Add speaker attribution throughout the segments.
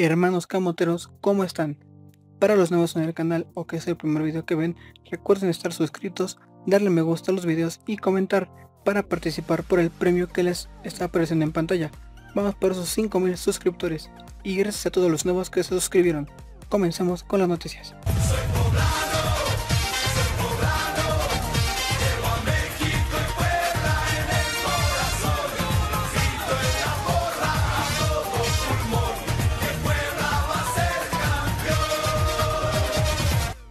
Speaker 1: Hermanos camoteros, ¿cómo están? Para los nuevos en el canal o que es el primer video que ven, recuerden estar suscritos, darle me gusta a los videos y comentar para participar por el premio que les está apareciendo en pantalla. Vamos por esos 5000 suscriptores y gracias a todos los nuevos que se suscribieron. Comencemos con las noticias.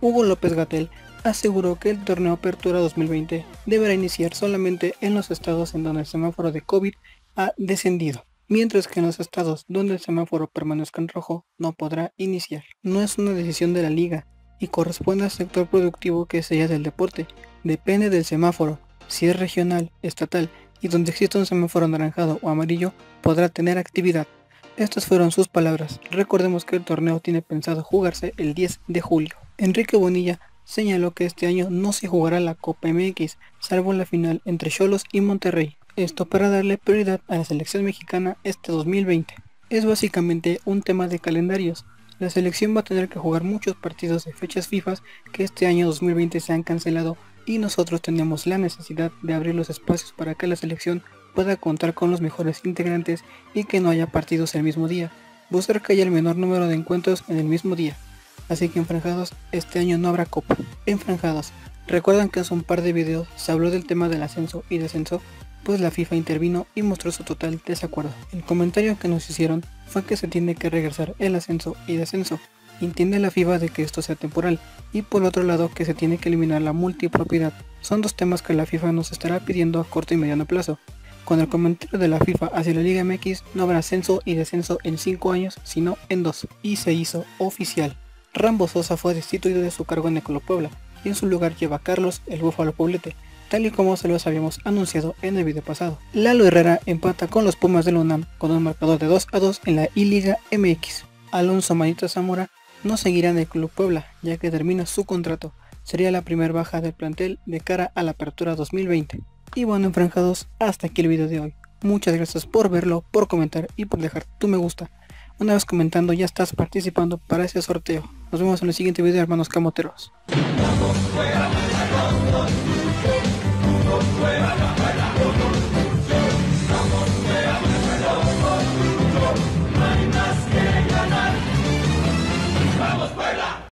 Speaker 1: Hugo López Gatel aseguró que el torneo Apertura 2020 deberá iniciar solamente en los estados en donde el semáforo de COVID ha descendido, mientras que en los estados donde el semáforo permanezca en rojo no podrá iniciar. No es una decisión de la liga y corresponde al sector productivo que sea del deporte. Depende del semáforo. Si es regional, estatal y donde existe un semáforo anaranjado o amarillo, podrá tener actividad. Estas fueron sus palabras. Recordemos que el torneo tiene pensado jugarse el 10 de julio. Enrique Bonilla señaló que este año no se jugará la Copa MX, salvo la final entre Cholos y Monterrey. Esto para darle prioridad a la selección mexicana este 2020. Es básicamente un tema de calendarios. La selección va a tener que jugar muchos partidos de fechas FIFA que este año 2020 se han cancelado y nosotros tenemos la necesidad de abrir los espacios para que la selección pueda contar con los mejores integrantes y que no haya partidos el mismo día. Buscar que haya el menor número de encuentros en el mismo día. Así que enfranjados, este año no habrá copa. Enfranjados, recuerdan que hace un par de videos se habló del tema del ascenso y descenso, pues la FIFA intervino y mostró su total desacuerdo. El comentario que nos hicieron fue que se tiene que regresar el ascenso y descenso. Entiende la FIFA de que esto sea temporal y por otro lado que se tiene que eliminar la multipropiedad. Son dos temas que la FIFA nos estará pidiendo a corto y mediano plazo. Con el comentario de la FIFA hacia la Liga MX no habrá ascenso y descenso en 5 años, sino en 2. Y se hizo oficial. Rambo Sosa fue destituido de su cargo en Ecolo Puebla y en su lugar lleva Carlos el Búfalo Poblete, tal y como se los habíamos anunciado en el video pasado. Lalo Herrera empata con los Pumas de UNAM con un marcador de 2 a 2 en la I-Liga MX. Alonso Manito Zamora no seguirá en el Club Puebla ya que termina su contrato. Sería la primera baja del plantel de cara a la apertura 2020. Y bueno, enfranjados, hasta aquí el video de hoy. Muchas gracias por verlo, por comentar y por dejar tu me gusta. Una vez comentando ya estás participando para ese sorteo. Nos vemos en el siguiente video hermanos camoteros.